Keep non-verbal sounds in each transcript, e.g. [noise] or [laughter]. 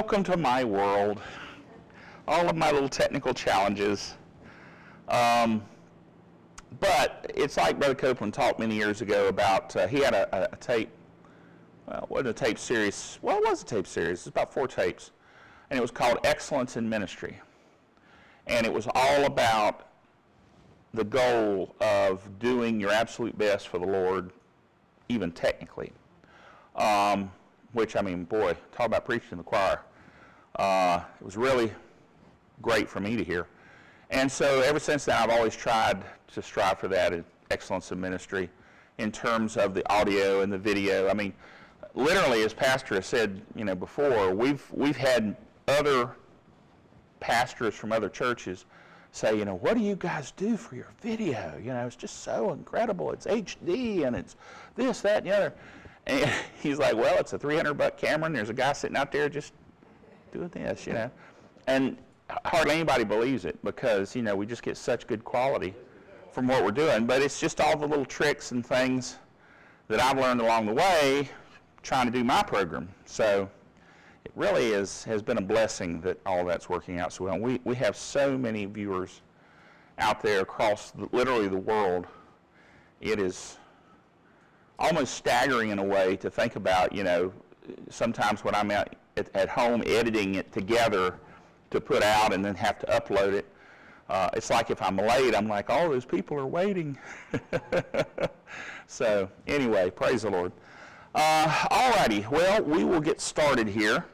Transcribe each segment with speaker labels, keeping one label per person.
Speaker 1: Welcome to my world. All of my little technical challenges. Um, but it's like Brother Copeland talked many years ago about, uh, he had a, a, tape, well, it wasn't a tape series, well, it was a tape series, it's about four tapes, and it was called Excellence in Ministry. And it was all about the goal of doing your absolute best for the Lord, even technically. Um, which, I mean, boy, talk about preaching in the choir. Uh, it was really great for me to hear. And so ever since then, I've always tried to strive for that excellence in ministry in terms of the audio and the video. I mean, literally, as Pastor has said, you know, before, we've, we've had other pastors from other churches say, you know, what do you guys do for your video? You know, it's just so incredible. It's HD and it's this, that, and the other. And [laughs] he's like, well, it's a 300 buck camera and there's a guy sitting out there just doing this, you know. And hardly anybody believes it because, you know, we just get such good quality from what we're doing. But it's just all the little tricks and things that I've learned along the way trying to do my program. So it really is, has been a blessing that all that's working out so well. We, we have so many viewers out there across the, literally the world. It is almost staggering in a way to think about, you know, sometimes when I'm at, at home editing it together to put out and then have to upload it, uh, it's like if I'm late, I'm like, all oh, those people are waiting. [laughs] so anyway, praise the Lord. Uh, all righty, well, we will get started here.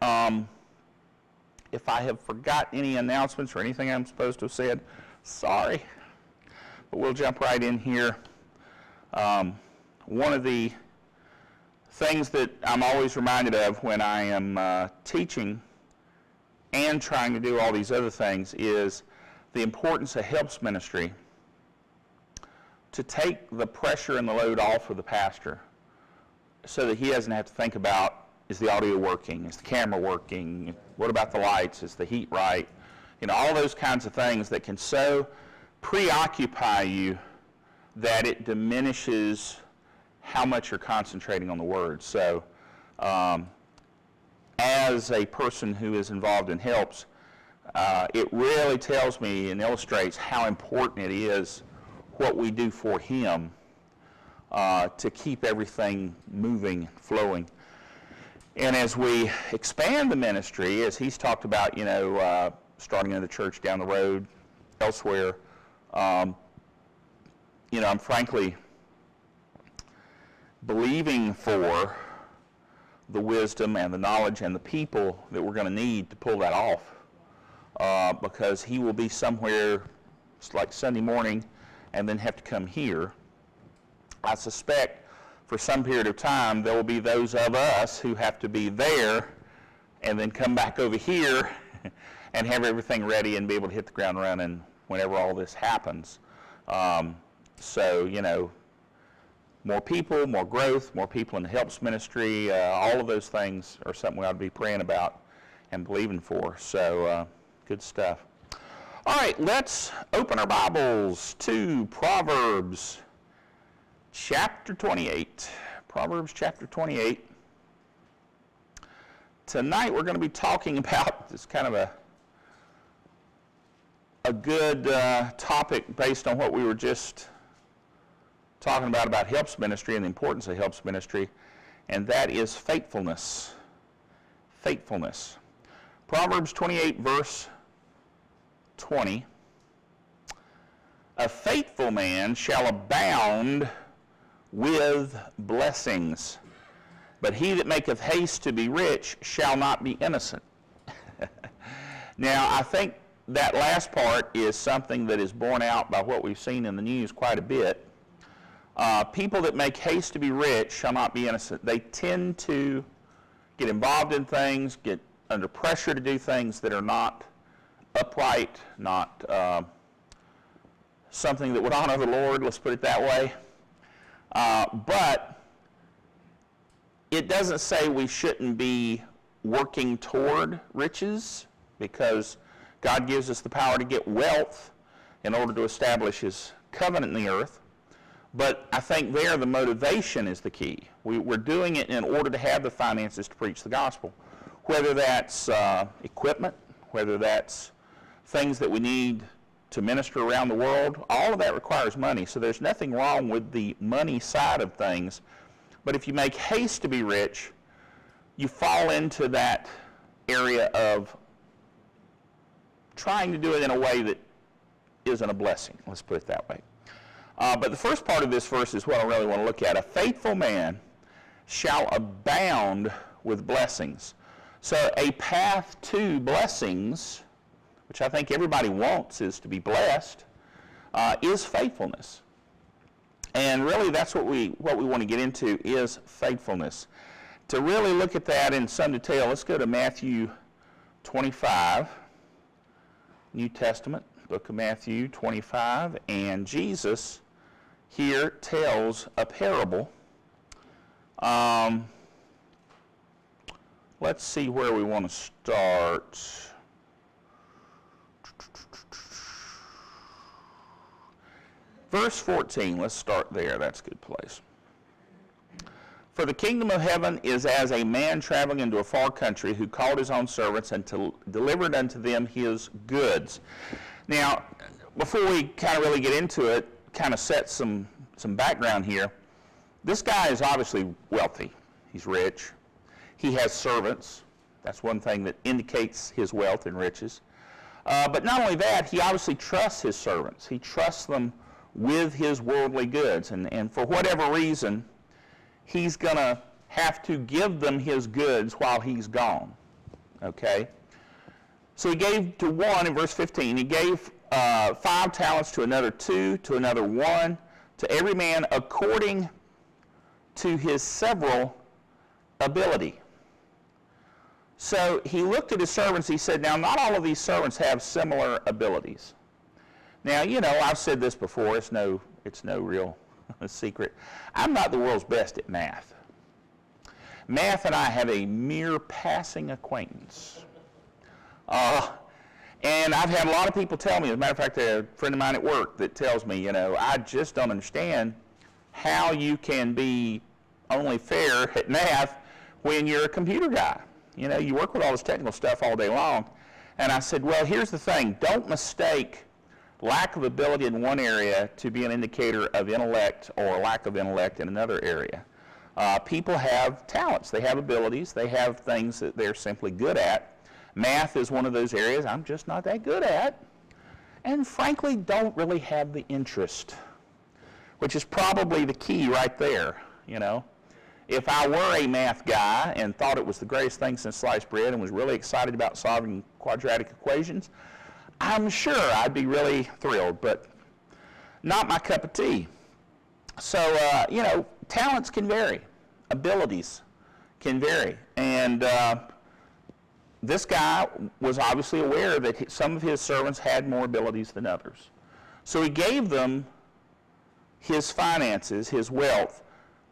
Speaker 1: Um, if I have forgot any announcements or anything I'm supposed to have said, sorry. But we'll jump right in here. Um, one of the things that I'm always reminded of when I am uh, teaching and trying to do all these other things is the importance of helps ministry to take the pressure and the load off of the pastor so that he doesn't have to think about is the audio working, is the camera working, what about the lights, is the heat right, you know, all those kinds of things that can so preoccupy you that it diminishes how much you're concentrating on the words. So, um, as a person who is involved in helps, uh, it really tells me and illustrates how important it is what we do for him uh, to keep everything moving, flowing. And as we expand the ministry, as he's talked about, you know, uh, starting another church down the road, elsewhere, um, you know, I'm frankly believing for the wisdom and the knowledge and the people that we're going to need to pull that off. Uh, because he will be somewhere, like Sunday morning, and then have to come here. I suspect for some period of time there will be those of us who have to be there and then come back over here [laughs] and have everything ready and be able to hit the ground running whenever all this happens. Um, so, you know, more people, more growth, more people in the helps ministry, uh, all of those things are something we ought to be praying about and believing for. So, uh, good stuff. All right, let's open our Bibles to Proverbs chapter 28. Proverbs chapter 28. Tonight we're going to be talking [laughs] about this kind of a a good uh, topic based on what we were just talking about about helps ministry and the importance of helps ministry, and that is faithfulness. Faithfulness. Proverbs 28, verse 20. A faithful man shall abound with blessings, but he that maketh haste to be rich shall not be innocent. [laughs] now, I think that last part is something that is borne out by what we've seen in the news quite a bit uh, people that make haste to be rich shall not be innocent. They tend to get involved in things, get under pressure to do things that are not upright, not uh, something that would [laughs] honor the Lord, let's put it that way. Uh, but it doesn't say we shouldn't be working toward riches because God gives us the power to get wealth in order to establish His covenant in the earth. But I think there the motivation is the key. We, are doing it in order to have the finances to preach the gospel. whether that's uh, equipment, whether that's things that we need to minister around the world, all of that requires money. So there's nothing wrong with the money side of things. But if you make haste to be rich, you fall into that area of trying to do it in a way that isn't a blessing. Let's put it that way. Uh, but the first part of this verse is what I really want to look at. A faithful man shall abound with blessings. So a path to blessings, which I think everybody wants is to be blessed, uh, is faithfulness. And really that's what we, what we want to get into is faithfulness. To really look at that in some detail, let's go to Matthew 25, New Testament, book of Matthew 25, and Jesus here tells a parable. Um, let's see where we want to start. Verse 14, let's start there. That's a good place. For the kingdom of heaven is as a man traveling into a far country who called his own servants and delivered unto them his goods. Now, before we kind of really get into it, kind of set some, some background here. This guy is obviously wealthy. He's rich. He has servants. That's one thing that indicates his wealth and riches. Uh, but not only that, he obviously trusts his servants. He trusts them with his worldly goods. And, and for whatever reason, he's going to have to give them his goods while he's gone. Okay? So he gave to one in verse 15, he gave uh, five talents to another two, to another one, to every man according to his several ability. So he looked at his servants, he said, Now, not all of these servants have similar abilities. Now, you know, I've said this before, it's no, it's no real [laughs] secret. I'm not the world's best at math. Math and I have a mere passing acquaintance. Uh, and I've had a lot of people tell me, as a matter of fact, a friend of mine at work that tells me, you know, I just don't understand how you can be only fair [laughs] at math when you're a computer guy. You know, you work with all this technical stuff all day long. And I said, well, here's the thing. Don't mistake lack of ability in one area to be an indicator of intellect or lack of intellect in another area. Uh, people have talents. They have abilities. They have things that they're simply good at. Math is one of those areas I'm just not that good at, and frankly don't really have the interest, which is probably the key right there, you know. If I were a math guy and thought it was the greatest thing since sliced bread and was really excited about solving quadratic equations, I'm sure I'd be really thrilled, but not my cup of tea. So, uh, you know, talents can vary, abilities can vary. And uh, this guy was obviously aware that some of his servants had more abilities than others. So he gave them his finances, his wealth,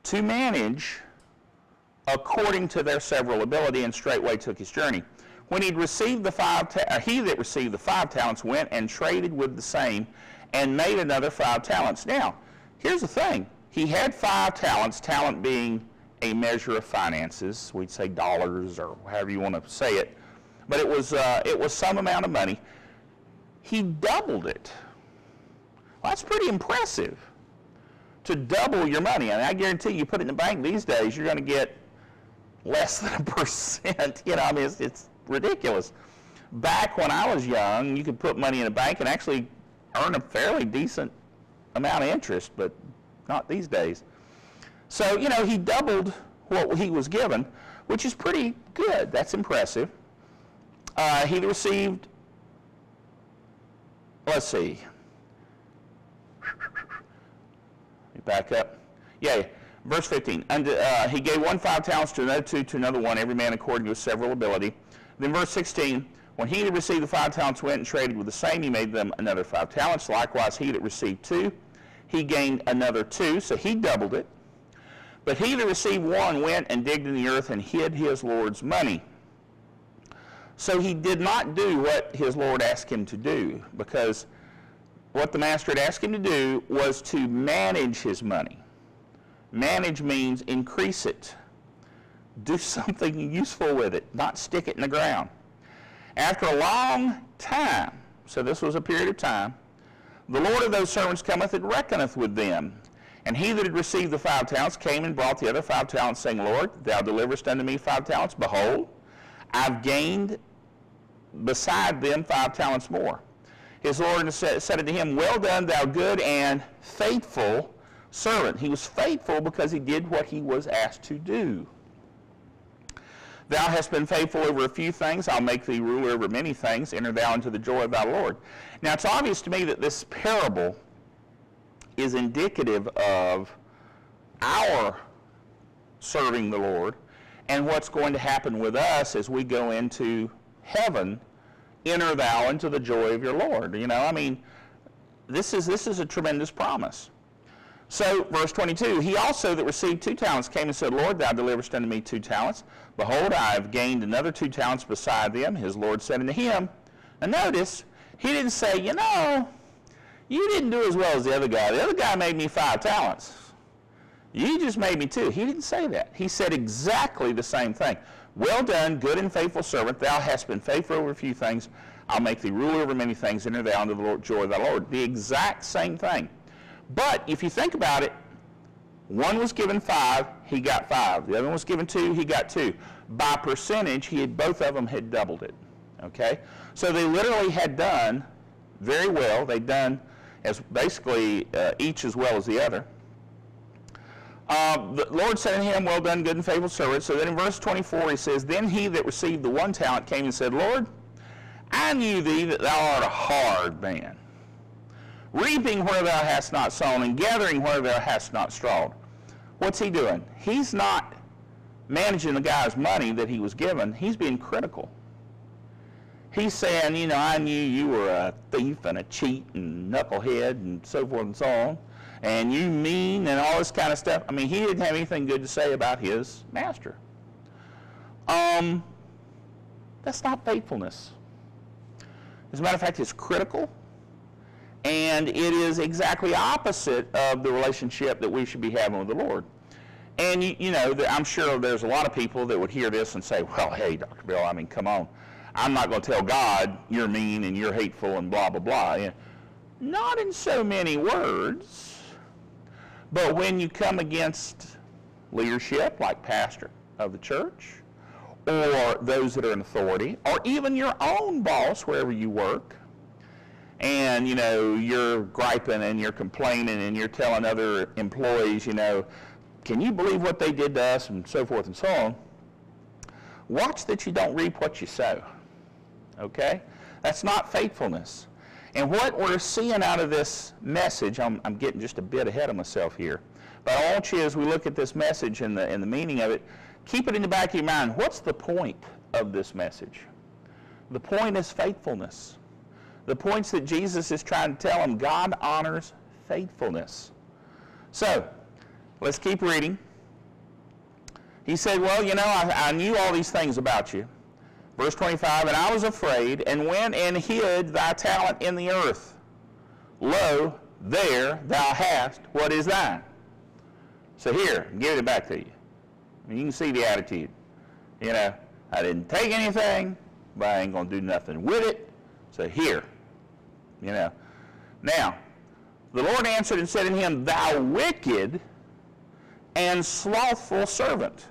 Speaker 1: to manage according to their several ability and straightway took his journey. When he'd received the five, ta- uh, he that received the five talents went and traded with the same and made another five talents. Now, here's the thing. He had five talents, talent being a measure of finances. We'd say dollars or however you want to say it but it was, uh, it was some amount of money. He doubled it. Well, that's pretty impressive to double your money. I, mean, I guarantee you put it in the bank these days, you're going to get less [laughs] than a percent. You know, I mean, it's, it's ridiculous. Back when I was young, you could put money in a bank and actually earn a fairly decent amount of interest, but not these days. So, you know, he doubled what he was given, which is pretty good. That's impressive uh, he received, let's see, Let me back up. Yeah, verse 15. And, uh, he gave one five talents to another two, to another one, every man according to his several ability. Then verse 16, when he that received the five talents went and traded with the same, he made them another five talents. Likewise, he that received two, he gained another two, so he doubled it. But he that received one went and digged in the earth and hid his Lord's money. So he did not do what his Lord asked him to do because what the master had asked him to do was to manage his money. Manage means increase it. do [laughs] something useful with it, not stick it in the ground. After a long time, so this was a period of time, the Lord of those servants cometh and reckoneth with them. And he that had received the five talents came and brought the other five talents, saying, Lord, thou deliverest unto me five talents. Behold, I've gained beside them five talents more. His Lord said, unto him, Well done, thou good and faithful servant. He was faithful because he did what he was asked to do. Thou hast been faithful over a few things, I'll make thee ruler over many things. Enter thou into the joy of thy Lord. Now, it's obvious to me that this parable is indicative of our serving the Lord and what's going to happen with us as we go into heaven. Enter thou into the joy of your Lord. You know, I mean, this is, this is a tremendous promise. So, verse 22, he also that received two talents came and said, Lord, thou deliverest unto me two talents. Behold, I have gained another two talents beside them. His Lord said unto him, and notice, he didn't say, you know, you didn't do as well as the other guy. The other guy made me five talents. You just made me two. He didn't say that. He said exactly the same thing. Well done, good and faithful servant. Thou hast been faithful over a few things. I'll make thee ruler over many things. Enter thou into the Lord, joy of thy Lord. The exact same thing. But if you think about it, one was given five, he got five. The other one was given two, he got two. By percentage, he had, both of them had doubled it. Okay? So they literally had done very well. They'd done as basically uh, each as well as the other. Uh, the Lord said to him, Well done, good and faithful servant. So then in verse 24 he says, Then he that received the one talent came and said, Lord, I knew thee that thou art a hard man, reaping where thou hast not sown, and gathering where thou hast not strawed. What's he doing? He's not managing the guy's money that he was given. He's being critical. He's saying, you know, I knew you were a thief and a cheat and knucklehead and so forth and so on, and you mean and all this kind of stuff. I mean, he didn't have anything good to say about his master. Um, that's not faithfulness. As a matter of fact, it's critical, and it is exactly opposite of the relationship that we should be having with the Lord. And, you, you know, I'm sure there's a lot of people that would hear this and say, well, hey, Dr. Bill, I mean, come on. I'm not going to tell God you're mean and you're hateful and blah, blah, blah. Not in so many words, but when you come against leadership, like pastor of the church, or those that are in authority, or even your own boss wherever you work, and you know you're griping and you're complaining and you're telling other employees, you know, can you believe what they did to us and so forth and so on? Watch that you don't reap what you sow. Okay? That's not faithfulness. And what we're seeing out of this message, I'm, I'm getting just a bit ahead of myself here, but I want you, as we look at this message and the, and the meaning of it, keep it in the back of your mind. What's the point of this message? The point is faithfulness. The points that Jesus is trying to tell them, God honors faithfulness. So, let's keep reading. He said, Well, you know, I, I knew all these things about you. Verse 25, And I was afraid, and went and hid thy talent in the earth. Lo, there thou hast what is thine. So here, give it back to you. you can see the attitude. You know, I didn't take anything, but I ain't going to do nothing with it. So here, you know. Now, the Lord answered and said to him, Thou wicked and slothful servant.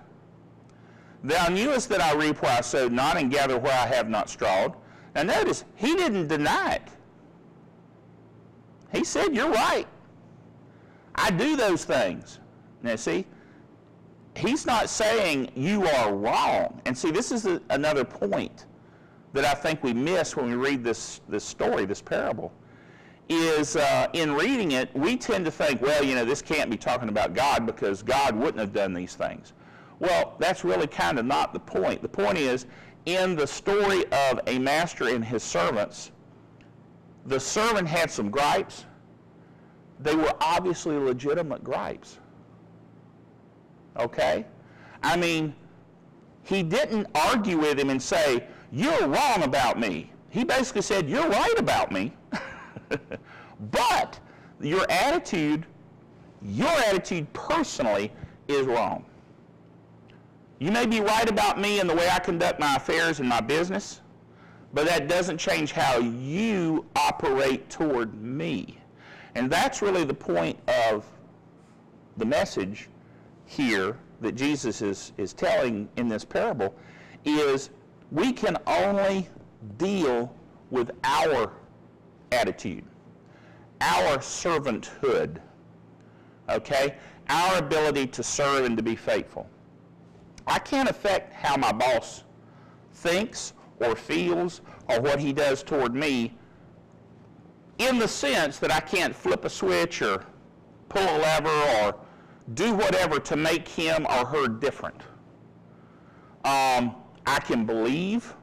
Speaker 1: Thou knewest that I reap where I sowed not, and gather where I have not strawed. Now notice, he didn't deny it. He said, You're right. I do those things. Now see, he's not saying you are wrong. And see, this is a, another point that I think we miss when we read this, this story, this parable, is uh, in reading it, we tend to think, well, you know, this can't be talking about God because God wouldn't have done these things. Well, that's really kind of not the point. The point is, in the story of a master and his servants, the servant had some gripes. They were obviously legitimate gripes. Okay? I mean, he didn't argue with him and say, You're wrong about me. He basically said, You're right about me. [laughs] but your attitude, your attitude personally is wrong. You may be right about me and the way I conduct my affairs and my business, but that doesn't change how you operate toward me. And that's really the point of the message here that Jesus is, is telling in this parable is we can only deal with our attitude, our servanthood, okay? Our ability to serve and to be faithful. I can't affect how my boss thinks or feels or what he does toward me in the sense that I can't flip a switch or pull a lever or do whatever to make him or her different. Um, I can believe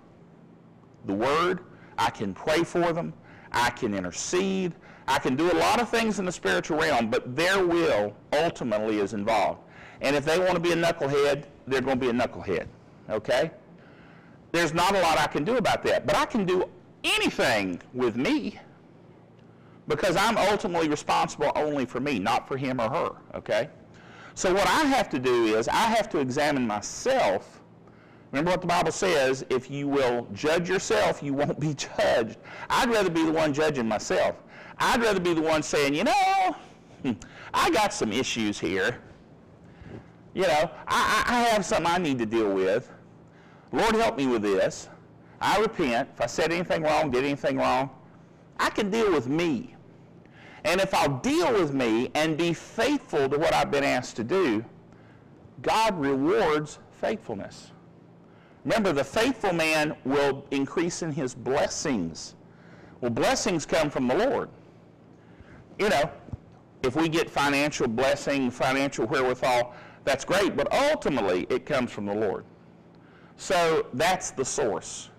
Speaker 1: the word. I can pray for them. I can intercede. I can do a lot of things in the spiritual realm, but their will ultimately is involved. And if they want to be a knucklehead, they're going to be a knucklehead. Okay? There's not a lot I can do about that, but I can do anything with me because I'm ultimately responsible only for me, not for him or her. Okay? So what I have to do is I have to examine myself. Remember what the Bible says, if you will judge yourself, you won't be [laughs] judged. I'd rather be the one judging myself. I'd rather be the one saying, you know, hmm, I got some issues here. You know, I, I have something I need to deal with. Lord, help me with this. I repent. If I said anything wrong, did anything wrong, I can deal with me. And if I'll deal with me and be faithful to what I've been asked to do, God rewards faithfulness. Remember, the faithful man will increase in his blessings. Well, blessings come from the Lord. You know, if we get financial blessing, financial wherewithal, that's great, but ultimately it comes from the Lord. So that's the source.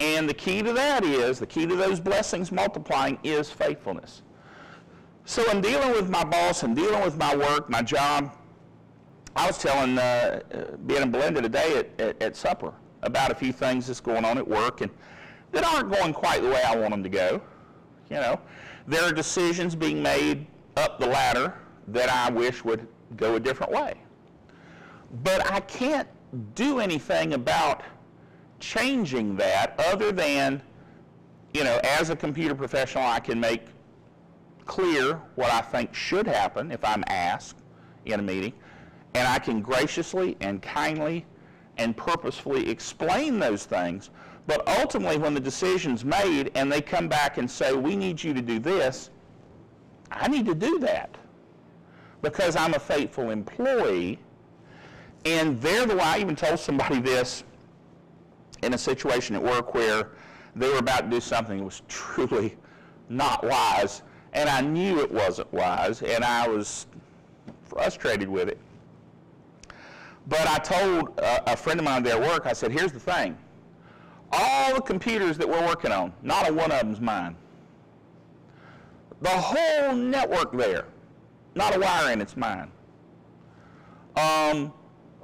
Speaker 1: And the key to that is, the key to those blessings multiplying is faithfulness. So in dealing with my boss and dealing with my work, my job, I was telling, uh, being in Belinda today at, at, at, supper about a few things that's going on at work and that aren't going quite the way I want them to go. You know, there are decisions being made up the ladder that I wish would go a different way. But I can't do anything about changing that other than, you know, as a computer professional, I can make clear what I think should happen if I'm asked in a meeting, and I can graciously and kindly and purposefully explain those things. But ultimately, when the decision's made and they come back and say, we need you to do this, I need to do that because I'm a faithful employee. And they're the way I even told somebody this in a situation at work where they were about to do something that was truly not wise and I knew it wasn't wise, and I was frustrated with it. But I told a, a friend of mine there at work, I said, here's the thing. All the computers that we're working on, not a one of them's mine. The whole network there, not a wire in it's mine. Um,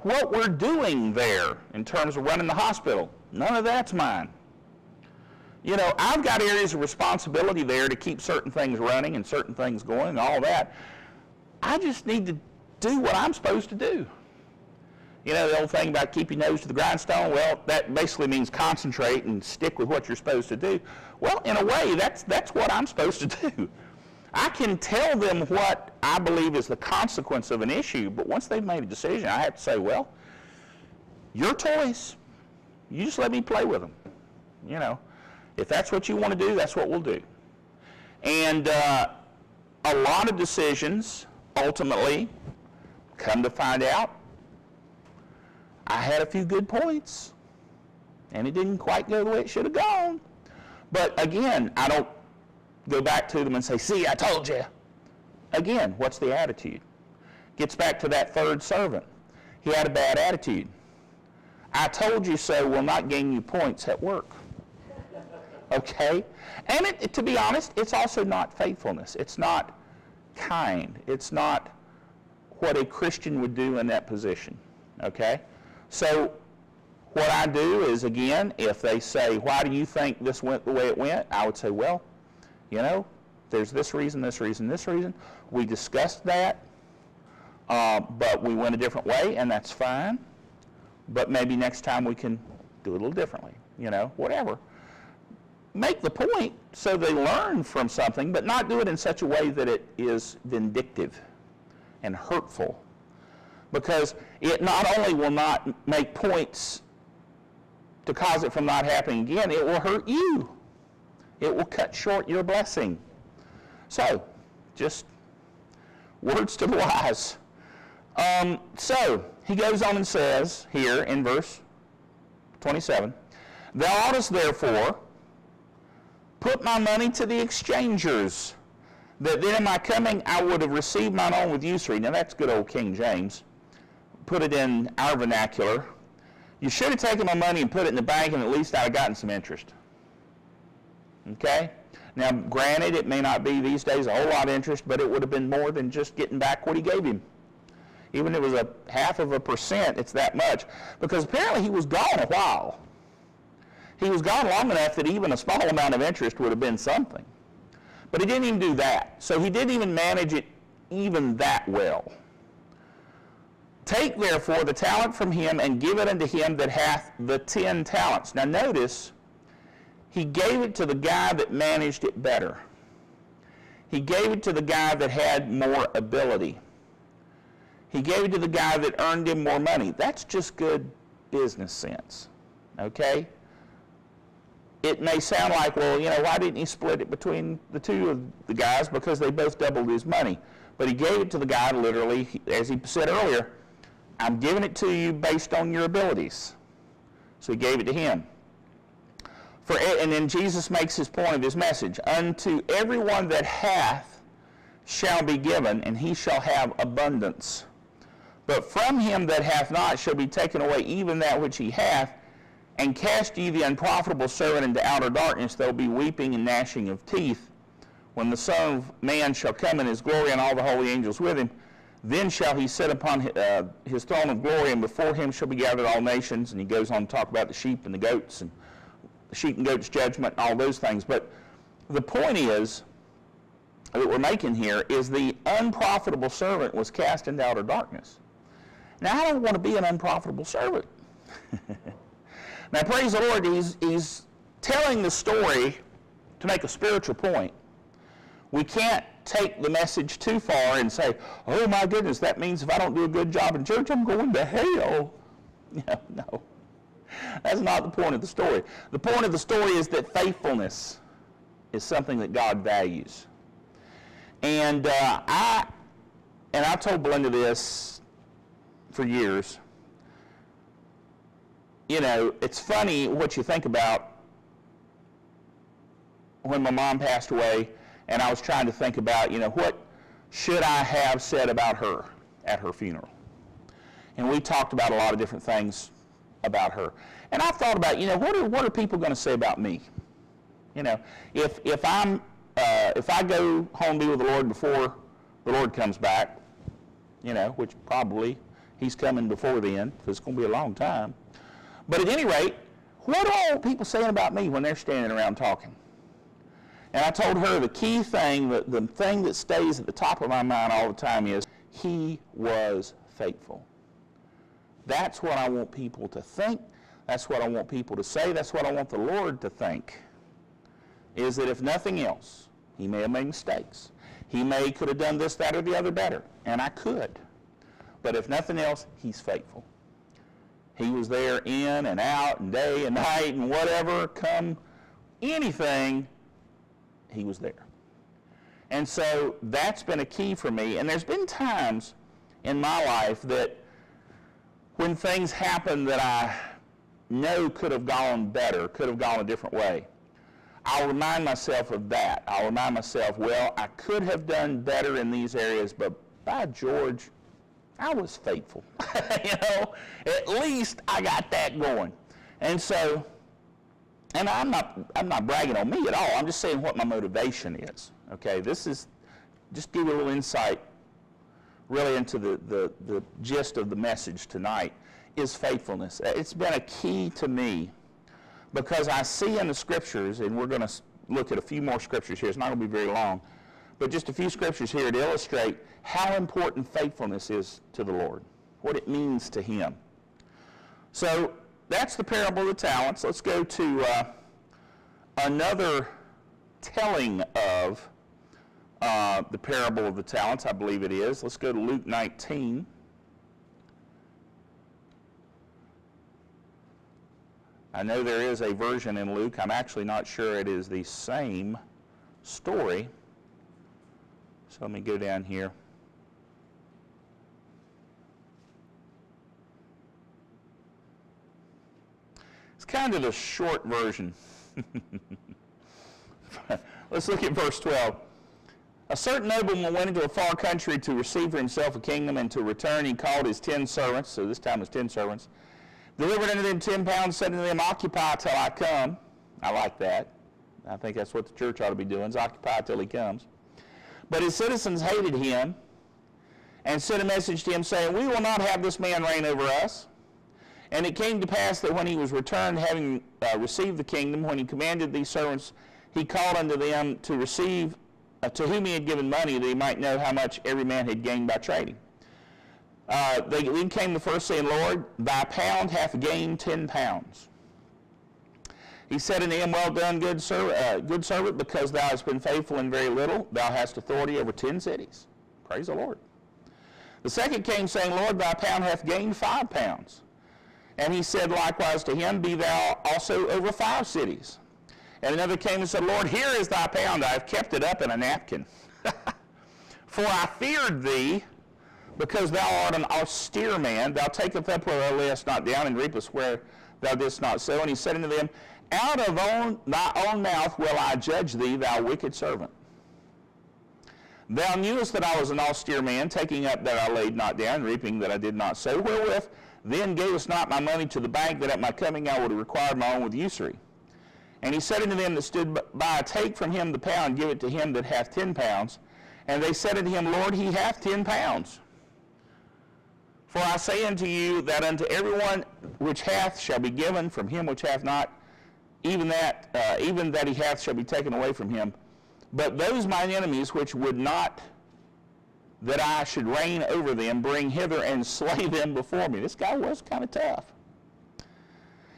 Speaker 1: what we're doing there in terms of running the hospital, none of that's mine you know, I've got areas of responsibility there to keep certain things running and certain things going and all that. I just need to do what I'm supposed to do. You know, the old thing about keep your nose to the grindstone, well, that basically means concentrate and stick with what you're supposed to do. Well, in a way, that's, that's what I'm supposed to do. I can tell them what I believe is the consequence of an issue, but once they've made a decision, I have to say, well, your toys. You just let me play with them. You know, if that's what you want to do, that's what we'll do. And uh, a lot of decisions ultimately come to find out I had a few good points and it didn't quite go the way it should have gone. But again, I don't go back to them and say, see, I told you. Again, what's the attitude? Gets back to that third servant. He had a bad attitude. I told you so will not gain you points at work [laughs] okay? And it, to be honest, it's also not faithfulness. It's not kind. It's not what a Christian would do in that position, okay? So what I do is, again, if they say, why do you think this went the way it went? I would say, well, you know, there's this reason, this reason, this reason. We discussed that, uh, but we went a different way, and that's fine. but maybe next time we can do it a little differently, you know, whatever. Make the point so they learn from something, but not do it in such a way that it is vindictive and hurtful. Because it not only will not make points to cause it from not happening again, it will hurt you. It will cut short your blessing. So, just words to the [laughs] wise. Um, so, he goes on and says here in verse 27, Thou oughtest therefore put my money to the exchangers, that then in my coming I would have received mine own with usury. Now that's good old King James. Put it in our vernacular. You should have taken my money and put it in the bank and at least I'd have gotten some interest. Okay? Now, granted, it may not be these days a whole lot of interest, but it would have been more than just getting back what he gave him. Even if it was a half of a percent, it's that much. Because apparently he was gone a while. He was gone long enough that even a small amount of interest would have been something. But he didn't even do that. So he didn't even manage it even that well. Take therefore the talent from him and give it unto him that hath the ten talents. Now notice, he gave it to the guy that managed it better. He gave it to the guy that had more ability. He gave it to the guy that earned him more money. That's just good business sense. Okay? It may sound like, well, you know, why didn't he split it between the two of the guys? Because they both doubled his money. But he gave it to the guy literally, as he said earlier, I'm giving it to you based on your abilities. So he gave it to him. For, and then Jesus makes his point of his message. Unto everyone that hath shall be given, and he shall have abundance. But from him that hath not shall be taken away even that which he hath, and cast ye the unprofitable servant into outer darkness, there will be weeping and gnashing of teeth. When the Son of Man shall come in his glory and all the holy angels with him, then shall he sit upon his, uh, his throne of glory, and before him shall be gathered all nations. And he goes on to talk about the sheep and the goats, and sheep and goats judgment, all those things. But the point is, that we're making here is the unprofitable servant was cast into outer darkness. Now, I don't want to be an unprofitable servant. [laughs] now, praise the Lord, he's, he's telling the story to make a spiritual point. We can't take the message too far and say, oh my goodness, that means if I don't do a good job in church, I'm going to hell. [laughs] No, no. That's not the point of the story. The point of the story is that faithfulness is something that God values. And uh, I, and I told Belinda this for years. You know, it's funny what you think about when my mom passed away, and I was trying to think about, you know, what should I have said about her at her funeral? And we talked about a lot of different things about her. And I thought about, you know, what are, what are people going to say about me? You know, if, if I'm, uh, if I go home be with the Lord before the Lord comes back, you know, which probably He's coming before then, because it's going to be a long time. But at any rate, what are all people saying about me when they're standing around talking? And I told her the key thing, the, the thing that stays at the top of my mind all the time is he was faithful. That's what I want people to think. That's what I want people to say. That's what I want the Lord to think. Is that if nothing else, he may have made mistakes. He may could have done this, that, or the other better. And I could. But if nothing else, he's faithful. He was there in and out and day and night and whatever, come anything, he was there. And so that's been a key for me. And there's been times in my life that when things happen that I know could have gone better, could have gone a different way, I'll remind myself of that. I'll remind myself, well, I could have done better in these areas, but by George, I was faithful. [laughs] you know, at least I got that going. And so, and I'm not, I'm not bragging on me at all. I'm just saying what my motivation is. Okay, this is just give you a little insight really into the, the, the gist of the message tonight is faithfulness. It's been a key to me because I see in the scriptures, and we're going to look at a few more scriptures here. It's not going to be very long but just a few scriptures here to illustrate how important faithfulness is to the Lord, what it means to Him. So that's the parable of the talents. Let's go to uh, another telling of uh, the parable of the talents, I believe it is. Let's go to Luke 19. I know there is a version in Luke. I'm actually not sure it is the same story. So let me go down here. It's kind of a short version. [laughs] Let's look at verse 12. A certain nobleman went into a far country to receive for himself a kingdom, and to return he called his ten servants, so this time it was ten servants, delivered unto them ten pounds, said unto them, Occupy till I come. I like that. I think that's what the church ought to be doing, is occupy till he comes. But his citizens hated him and sent a message to him saying, We will not have this man reign over us. And it came to pass that when he was returned, having uh, received the kingdom, when he commanded these servants, he called unto them to receive to whom he had given money that he might know how much every man had gained by trading. Uh, they, then came the first saying, Lord, thy pound hath gained ten pounds. He said unto him, Well done, good, ser- uh, good servant, because thou hast been faithful in very little, thou hast authority over ten cities. Praise the Lord. The second came saying, Lord, thy pound hath gained five pounds. And he said likewise to him, Be thou also over five cities. And another came and said, Lord, here is thy pound. I have kept it up in a napkin. [laughs] For I feared thee, because thou art an austere man. Thou takest up where thou layest not down, and reapest where thou didst not sow. And he said unto them, Out of own, thy own mouth will I judge thee, thou wicked servant. Thou knewest that I was an austere man, taking up that I laid not down, reaping that I did not sow. Wherewith then gavest not my money to the bank, that at my coming I would have required my own with usury. And he said unto them that stood by, Take from him the pound, give it to him that hath ten pounds. And they said unto him, Lord, he hath ten pounds. For I say unto you that unto everyone which hath shall be given, from him which hath not, even that, uh, even that he hath shall be taken away from him. But those mine enemies which would not that I should reign over them, bring hither and [laughs] slay them before me. This guy was kind of tough.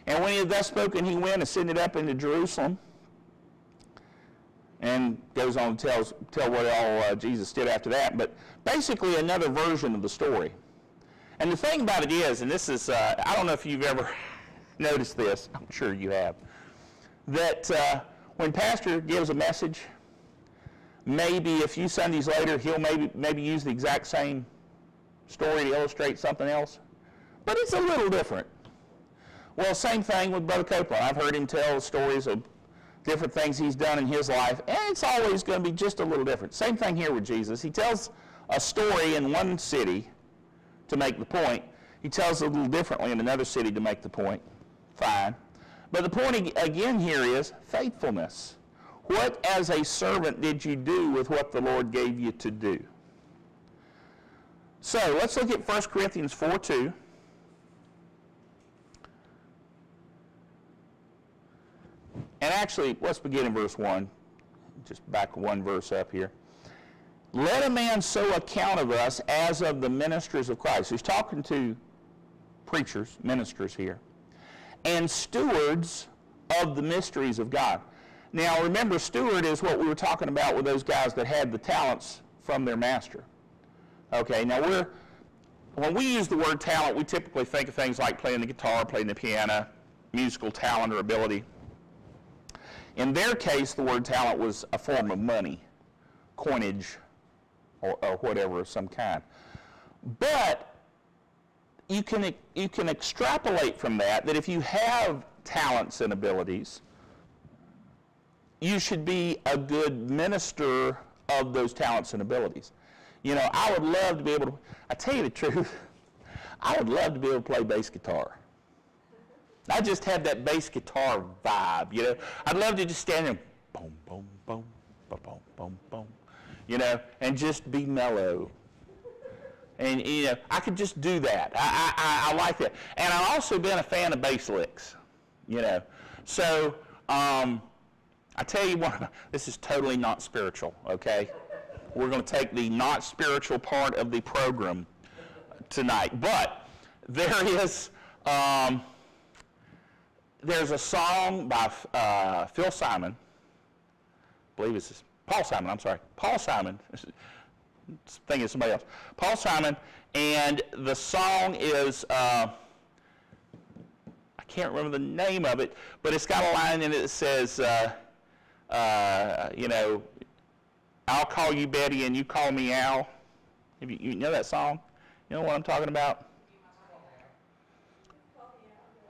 Speaker 1: And when he had thus spoken, he went, and ascended up into Jerusalem, and goes on to tell, tell what all uh, Jesus did after that. But basically, another version of the story. And the thing about it is, and this is, uh, I don't know if you've ever [laughs] noticed this, I'm sure you have, that uh, when Pastor gives a message, maybe a few Sundays later, he'll maybe, maybe use the exact same story to illustrate something else. But it's a little different. Well, same thing with Brother Copeland. I've heard him tell stories of different things he's done in his life, and it's always going to be just a little different. Same thing here with Jesus. He tells a story in one city to make the point. He tells it a little differently in another city to make the point. Fine. But the point again here is faithfulness. What as a servant did you do with what the Lord gave you to do? So let's look at 1 Corinthians 4 2. And actually, let's begin in verse 1. Just back one verse up here. Let a man so account of us as of the ministers of Christ. He's talking to preachers, ministers here, and stewards of the mysteries of God. Now, remember, steward is what we were talking about with those guys that had the talents from their master. Okay, now we're, when we use the word talent, we typically think of things like playing the guitar, playing the piano, musical talent or ability. In their case, the word talent was a form of money, coinage, or, or whatever of some kind. But you can, you can extrapolate from that that if you have talents and abilities, you should be a good minister of those talents and abilities. You know, I would love to be able to, I tell you the truth, [laughs] I would love to be able to play bass guitar. I just have that bass guitar vibe, you know. I'd love to just stand there, boom, boom, boom, boom, boom, boom, boom, you know, and just be mellow. And, you know, I could just do that. I, I, I like that. And I've also been a fan of bass licks, you know. So, um, I tell you what, [laughs] this is totally not spiritual, okay? We're going to take the not spiritual part of the program tonight. But there is Um, there's a song by uh, Phil Simon. I believe it's Paul Simon. I'm sorry, Paul Simon. [laughs] Thinking of somebody else. Paul Simon, and the song is. Uh, I can't remember the name of it, but it's got a line in it that says, uh, uh, you know, I'll call you Betty and you call me Al. You, you know that song? You know what I'm talking about?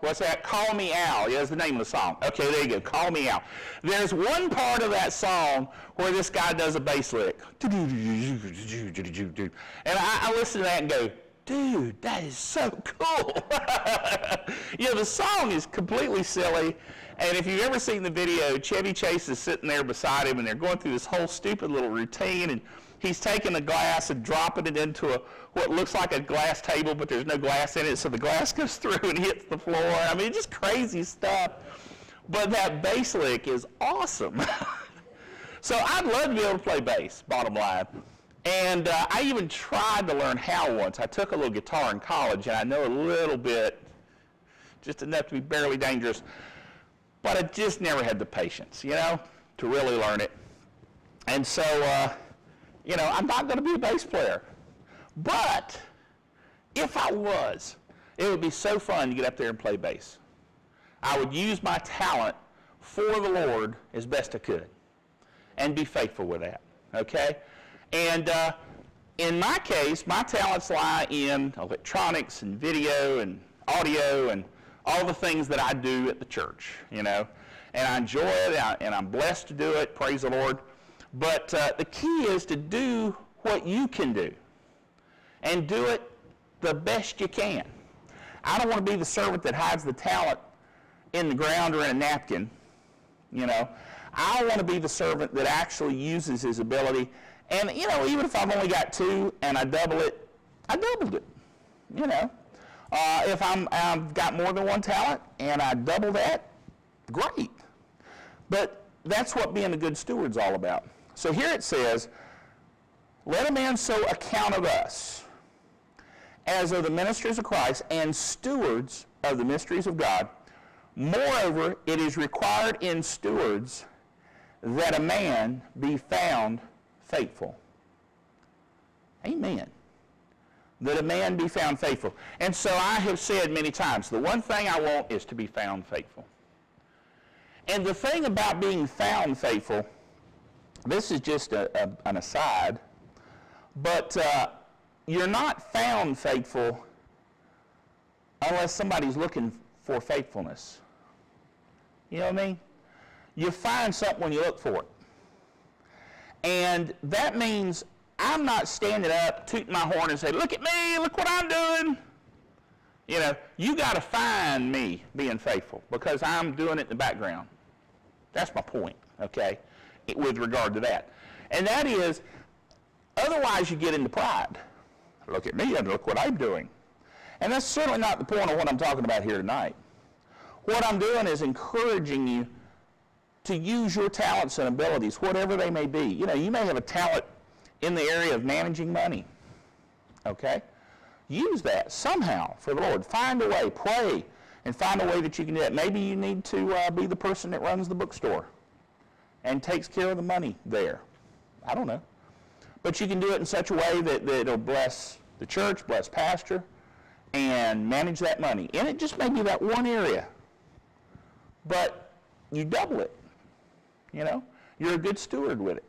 Speaker 1: What's that? Call Me Al. Yeah, that's the name of the song. Okay, there you go. Call Me Al. There's one part of that song where this guy does a bass lick. And I, I listen to that and go, dude, that is so cool. [laughs] you know, the song is completely silly. And if you've ever seen the video, Chevy Chase is sitting there beside him and they're going through this whole stupid little routine. And he's taking a glass and dropping it into a, what looks like a glass table, but there's no glass in it, so the glass [laughs] goes through and hits the floor. I mean, just crazy stuff. But that bass lick is awesome. [laughs] so I'd love to be able to play bass, bottom line. And uh, I even tried to learn how once. I took a little guitar in college, and I know a little bit, just enough to be barely dangerous. But I just never had the patience, you know, to really learn it. And so, uh, you know, I'm not going to be a bass player. But if I was, it would be so fun to get up there and play bass. I would use my talent for the Lord as best I could and be faithful with that. Okay? And uh, in my case, my talents lie in electronics and video and audio and all the things that I do at the church, you know. And I enjoy it and I'm blessed to do it, praise the Lord. But uh, the key is to do what you can do and do it the best you can. I don't want to be the servant that hides the talent in the ground or in a napkin, you know. I want to be the servant that actually uses his ability. And, you know, even if I've only got two and I double it, I doubled it, you know. Uh, if I'm, I've got more than one talent and I double that, great. But that's what being a good steward's all about. So here it says, let a man so account of us as of the ministers of Christ and stewards of the mysteries of God. Moreover, it is required in stewards that a man be found faithful. Amen. That a man be found faithful. And so I have said many times, the one thing I want is to be found faithful. And the thing about being found faithful this is just a, a, an aside, but uh, you're not found faithful unless somebody's looking for faithfulness. You know what I mean? You find something when you look for it. And that means I'm not standing up, tooting my horn and say, look at me, look what I'm doing. You know, you got to find me being faithful because I'm doing it in the background. That's my point, okay? With regard to that. And that is, otherwise you get into pride. Look at me and look what I'm doing. And that's certainly not the point of what I'm talking about here tonight. What I'm doing is encouraging you to use your talents and abilities, whatever they may be. You know, you may have a talent in the area of managing money. Okay? Use that somehow for the Lord. Find a way. Pray and find a way that you can do that. Maybe you need to uh, be the person that runs the bookstore and takes care of the money there. I don't know. But you can do it in such a way that, that it'll bless the church, bless pastor, and manage that money. And it just may be that one area. But you double it. You know? You're a good steward with it.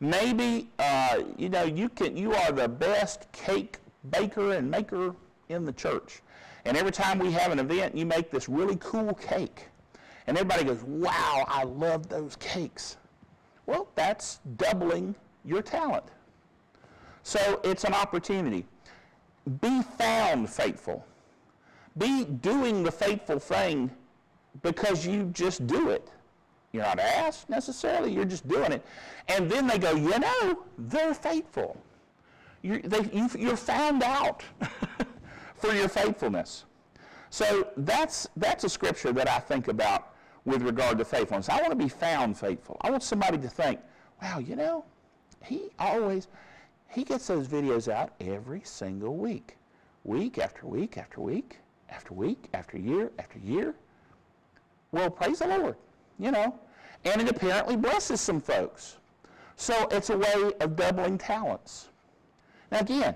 Speaker 1: Maybe, uh, you know, you can you are the best cake baker and maker in the church. And every time we have an event, you make this really cool cake. And everybody goes, wow, I love those cakes. Well, that's doubling your talent. So it's an opportunity. Be found faithful. Be doing the faithful thing because you just do it. You're not asked necessarily, you're just doing it. And then they go, you know, they're faithful. You're, they, you, are found out [laughs] for your faithfulness. So that's, that's a scripture that I think about with regard to faithfulness. I want to be found faithful. I want somebody to think, wow, you know, he always, he gets those videos out every single week, week after week after week. after week after year after year. Well, praise the Lord, you know. And it apparently blesses some folks. So it's a way of doubling talents. Now, again,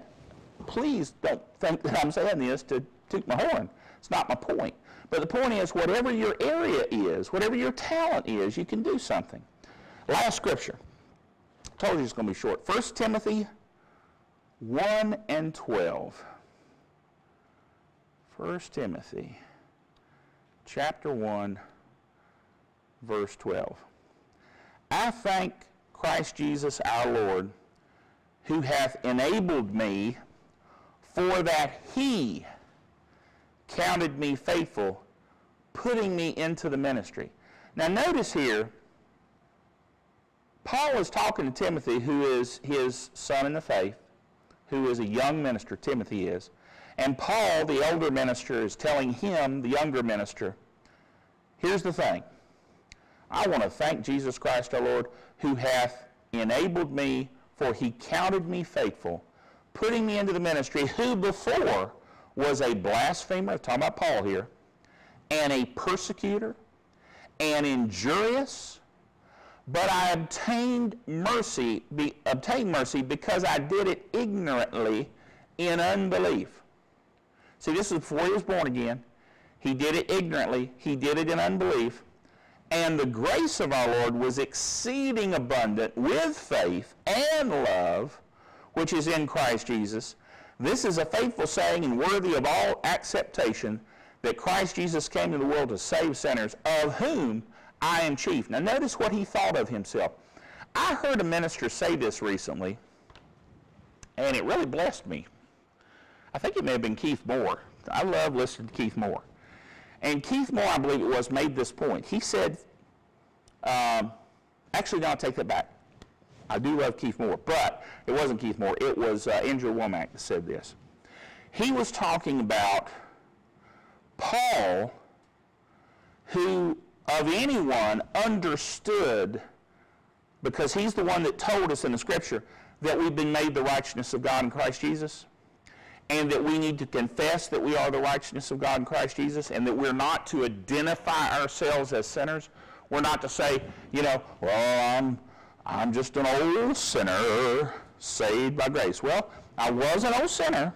Speaker 1: please don't think that I'm saying this to toot my horn. It's not my point. But the point is, whatever your area is, whatever your talent is, you can do something. Last scripture. I told you it's going to be short. 1 Timothy 1 and 12. 1 Timothy chapter 1, verse 12. I thank Christ Jesus our Lord, who hath enabled me, for that he counted me faithful, putting me into the ministry. Now notice here, Paul is talking to Timothy, who is his son in the faith, who is a young minister, Timothy is. And Paul, the elder minister, is telling him, the younger minister, here's the thing. I want to thank Jesus Christ our Lord, who hath enabled me, for he counted me faithful, putting me into the ministry, who before was a blasphemer, talking about Paul here, and a persecutor, and injurious, but I obtained mercy, be, obtained mercy because I did it ignorantly in unbelief. See, this is before he was born again. He did it ignorantly. He did it in unbelief. And the grace of our Lord was exceeding abundant with faith and love, which is in Christ Jesus. This is a faithful saying and worthy of all acceptation that Christ Jesus came to the world to save sinners, of whom I am chief. Now, notice what he thought of himself. I heard a minister say this recently, and it really blessed me. I think it may have been Keith Moore. I love listening to Keith Moore. And Keith Moore, I believe it was, made this point. He said, um, actually, no, I'll take that back. I do love Keith Moore, but it wasn't Keith Moore. It was uh, Andrew Wommack that said this. He was talking about Paul, who of anyone understood, because he's the one that told us in the Scripture that we've been made the righteousness of God in Christ Jesus, and that we need to confess that we are the righteousness of God in Christ Jesus, and that we're not to identify ourselves as sinners. We're not to say, you know, well, I'm I'm just an old sinner saved by grace. Well, I was an old sinner.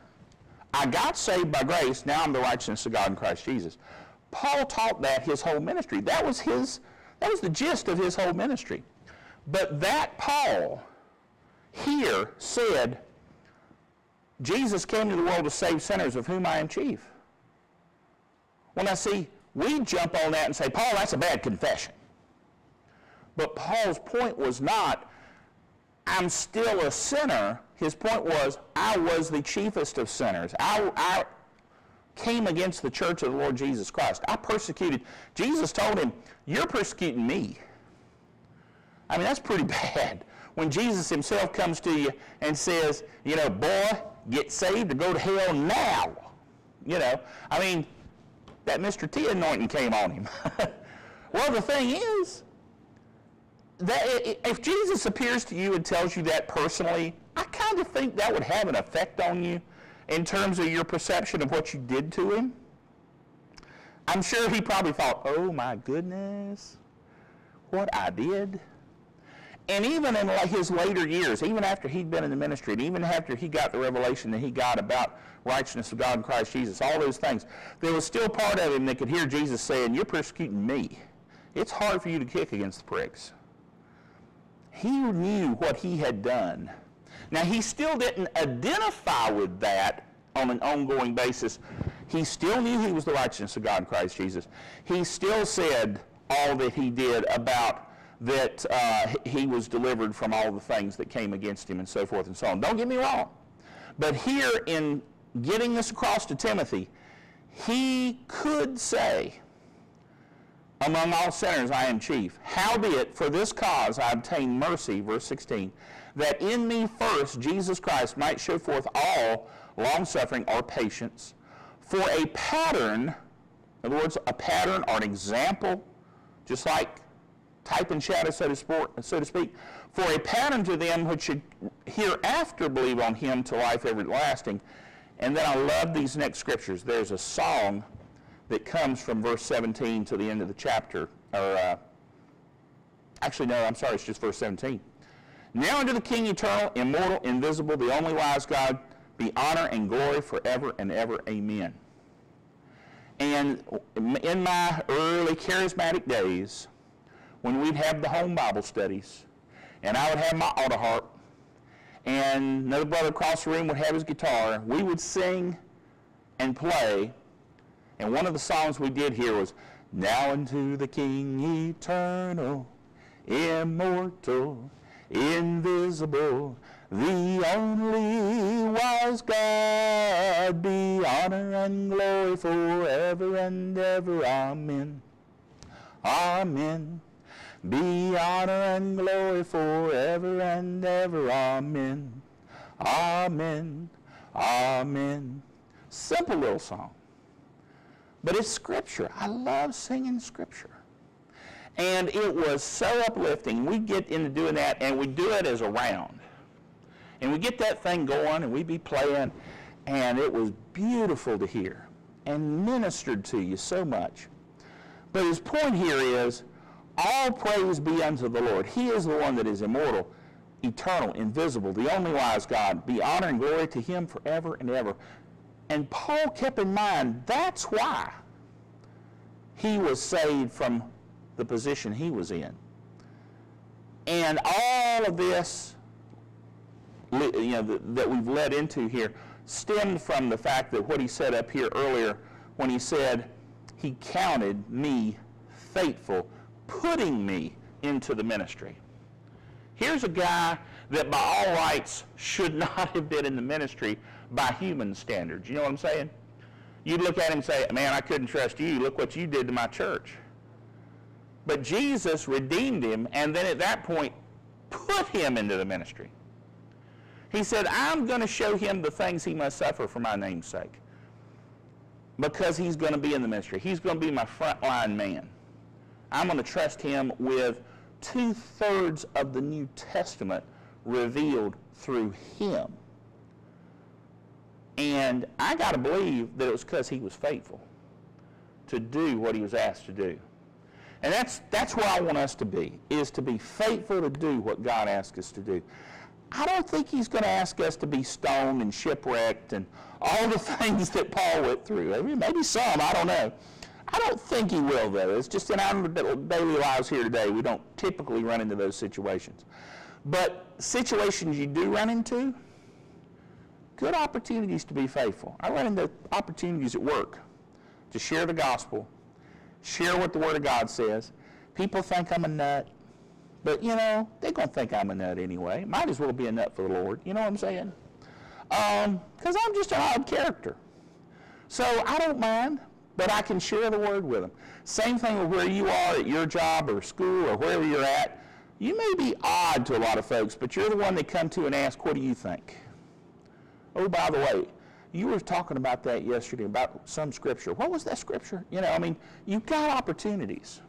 Speaker 1: I got saved by grace. Now I'm the righteousness of God in Christ Jesus. Paul taught that his whole ministry. That was his, that was the gist of his whole ministry. But that Paul here said, Jesus came to the world to save sinners, of whom I am chief. Well, now see, we jump on that and say, Paul, that's a bad confession. But Paul's point was not, I'm still a sinner. His point was, I was the chiefest of sinners. I, I came against the church of the Lord Jesus Christ. I persecuted. Jesus told him, You're persecuting me. I mean, that's pretty [laughs] bad. When Jesus himself comes to you and says, you know, boy, get saved or go to hell now. You know, I mean, that Mr. T anointing came on him. [laughs] well, the thing is, that if Jesus appears to you and tells you that personally, I kind of think that would have an effect on you in terms of your perception of what you did to him. I'm sure he probably thought, oh my goodness, what I did. And even in his later years, even after he'd been in the ministry, and even after he got the revelation that he got about righteousness of God in Christ Jesus, all those things, there was still part of him that could hear Jesus saying, you're persecuting me. It's hard for you to kick against the pricks. He knew what he had done. Now, he still didn't identify with that on an ongoing basis. He still knew he was the righteousness of God in Christ Jesus. He still said all that he did about that uh, he was delivered from all the things that came against him and so forth and so on. Don't get me wrong. But here in getting this across to Timothy, he could say, among all sinners I am chief. Howbeit, for this cause I obtain mercy, verse 16, that in me first Jesus Christ might show forth all longsuffering or patience, for a pattern, in other words, a pattern or an example, just like type and shadow, so to, sport, so to speak, for a pattern to them which should hereafter believe on him to life everlasting. And then I love these next scriptures. There's a song that comes from verse 17 to the end of the chapter. Or, uh, actually, no, I'm sorry, it's just verse 17. Now unto the King eternal, immortal, invisible, the only wise God, be honor and glory forever and ever. Amen. And in my early charismatic days, when we'd have the home Bible studies, and I would have my auto harp, and another brother across the room would have his guitar, we would sing and play. And one of the songs we did here was, Now unto the King eternal, immortal, invisible, the only wise God, be honor and glory forever and ever. Amen. Amen. Be honor and glory forever and ever. Amen. Amen. Amen. Simple little song. But it's scripture. I love singing scripture. And it was so uplifting. We get into doing that, and we do it as a round. And we get that thing going, and we be playing, and it was beautiful to hear and ministered to you so much. But his point here is, all praise be unto the Lord. He is the one that is immortal, eternal, invisible, the only wise God. Be honor and glory to him forever and ever. And Paul kept in mind that's why he was saved from the position he was in. And all of this you know, that we've led into here stemmed from the fact that what he said up here earlier when he said, he counted me faithful, putting me into the ministry. Here's a guy that by all rights should [laughs] not have been in the ministry by human standards. You know what I'm saying? You'd look at him and say, man, I couldn't trust you. Look what you did to my church. But Jesus redeemed him and then at that point put him into the ministry. He said, I'm going to show him the things he must suffer for my name's sake. Because he's going to be in the ministry. He's going to be my frontline man. I'm going to trust him with two-thirds of the New Testament revealed through him. And I got to believe that it was because he was faithful to do what he was asked to do. And that's, that's where I want us to be, is to be faithful to do what God asks us to do. I don't think he's going to ask us to be stoned and shipwrecked and all the [laughs] things that Paul went through. Maybe some, I don't know. I don't think he will, though. It's just in our daily lives here today, we don't typically run into those situations. But situations you do run into, good opportunities to be faithful. I run into opportunities at work to share the gospel, share what the Word of God says. People think I'm a nut. But, you know, they're going to think I'm a nut anyway. Might as well be a nut for the Lord. You know what I'm saying? Because um, I'm just an odd character. So I don't mind, but I can share the word with them. Same thing with where you are at your job or school or wherever you're at. You may be odd to a lot of folks, but you're the one they come to and ask, what do you think? Oh, by the way, you were talking about that yesterday, about some scripture. What was that scripture? You know, I mean, you've got opportunities.